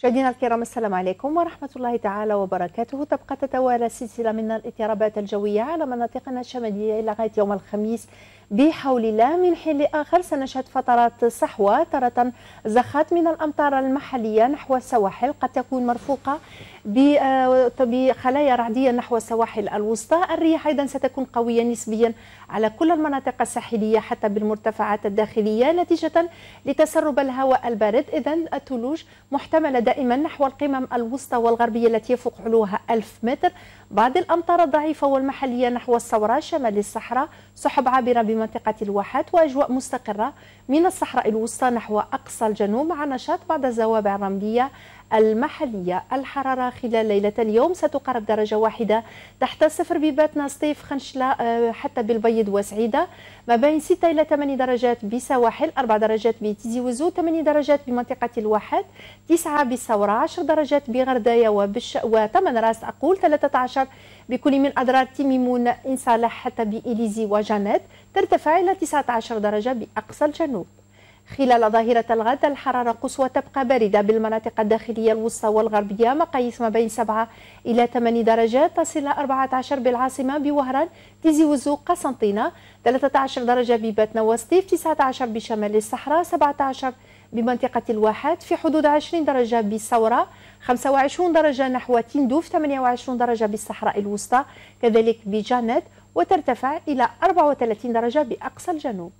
مشاهدينا الكرام السلام عليكم ورحمة الله تعالى وبركاته. تبقى تتوالى سلسلة من الاضطرابات الجوية على مناطقنا الشمالية لغاية يوم الخميس بحول الله من حين لآخر. سنشهد فترات صحوة تارة زخات من الأمطار المحلية نحو السواحل قد تكون مرفوقة آه، بخلايا رعدية نحو السواحل الوسطى. الرياح أيضا ستكون قوية نسبيا على كل المناطق الساحلية حتى بالمرتفعات الداخلية نتيجة لتسرب الهواء البارد. إذا الثلوج محتملة دائما نحو القمم الوسطى والغربية التي يفوق علوها 1000 متر. بعض الأمطار الضعيفة والمحلية نحو الصورة شمال الصحراء سحب عابرة بمنطقة الواحات وأجواء مستقرة. من الصحراء الوسطى نحو أقصى الجنوب مع نشاط بعض الزوابع الرملية المحلية الحرارة خلال ليلة اليوم. ستقارب درجة واحدة تحت صفر بباتنا سطيف خنشلة آه، حتى بالبيض وسعيدة. ما بين 6 إلى 8 درجات بسواحل 4 درجات بتيزي وزو 8 درجات بمنطقة الواحات 9 بالثورة 10 درجات بغرداية وبش و8 راس أقول 13 بكل من أضرار تيميمون إن صالح حتى بإليزي وجانات ترتفع إلى 19 درجة بأقصى الجنوب. خلال ظاهرة الغد الحرارة قصوى تبقى باردة بالمناطق الداخلية الوسطى والغربية مقاييس ما بين 7 إلى 8 درجات تصل إلى 14 بالعاصمة بوهران تيزي وزوق قسنطينة 13 درجة بباتنا وستيف 19 بشمال الصحراء 17 بمنطقة الواحات في حدود 20 درجة بالثورة 25 درجة نحو تندوف 28 درجة بالصحراء الوسطى كذلك بجانت وترتفع إلى 34 درجة بأقصى الجنوب.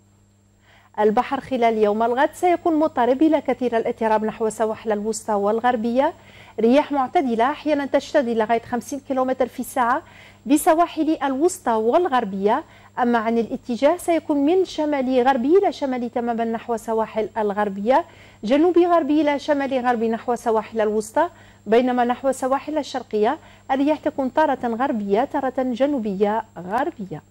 البحر خلال يوم الغد سيكون مضطرب إلى كثير الاضطراب نحو سواحل الوسطى والغربية. رياح معتدلة أحيانا تشتد لغاية 50 كم في الساعة بسواحل الوسطى والغربية. أما عن الاتجاه سيكون من شمالي غربي إلى شمالي تماما نحو سواحل الغربية جنوبي غربي إلى شمالي غربي نحو سواحل الوسطى بينما نحو سواحل الشرقية الرياح تكون تارة غربية تارة جنوبية غربية.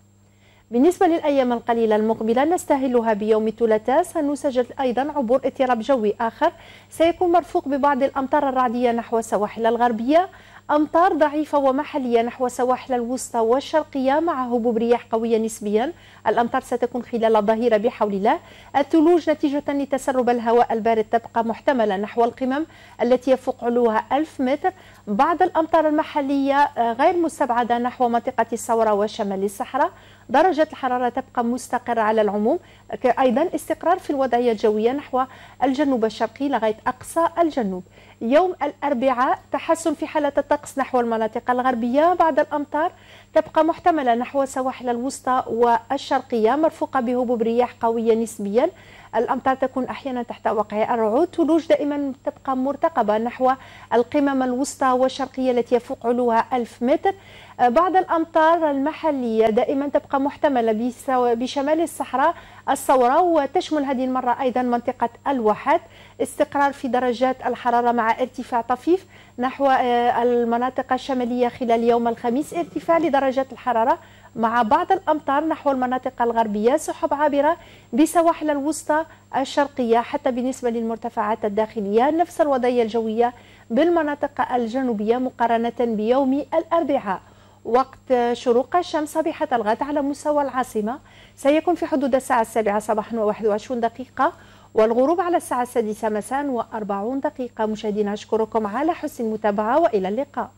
بالنسبة للأيام القليلة المقبلة نستهلها بيوم الثلاثاء. سنسجل أيضا عبور اضطراب جوي آخر. سيكون مرفوق ببعض الأمطار الرعدية نحو السواحل الغربية. أمطار ضعيفة ومحلية نحو سواحل الوسطى والشرقية مع هبوب رياح قوية نسبيا. الأمطار ستكون خلال الظهيرة بحول الله. الثلوج نتيجة لتسرب الهواء البارد تبقى محتملة نحو القمم التي يفوق علوها 1000 متر. بعض الأمطار المحلية غير مستبعدة نحو منطقة الثورة وشمال الصحراء. درجة الحرارة تبقى مستقرة على العموم. أيضا استقرار في الوضعية الجوية نحو الجنوب الشرقي لغاية أقصى الجنوب. يوم الأربعاء تحسن في حالة الطقس نحو المناطق الغربية بعد الأمطار تبقى محتملة نحو السواحل الوسطى والشرقية مرفوقة بهبوب رياح قوية نسبيا. الأمطار تكون أحيانا تحت وقع الرعود. ثلوج دائما تبقى مرتقبة نحو القمم الوسطى والشرقية التي يفوق علوها 1000 متر. بعض الأمطار المحلية دائما تبقى محتملة بشمال الصحراء الصورة وتشمل هذه المرة أيضا منطقة الواحات. استقرار في درجات الحرارة مع ارتفاع طفيف نحو آه، المناطق الشمالية خلال يوم الخميس ارتفاع لدرجات الحرارة مع بعض الأمطار نحو المناطق الغربية سحب عابرة بسواحل الوسطى الشرقية حتى بالنسبة للمرتفعات الداخلية نفس الوضعية الجوية بالمناطق الجنوبية مقارنة بيوم الأربعاء. وقت شروق الشمس صبيحة الغد على مستوى العاصمة. سيكون في حدود الساعة السابعة صباحا و21 دقيقة والغروب على الساعة السادسة مساء و40 دقيقة. مشاهدينا أشكركم على حسن المتابعة وإلى اللقاء.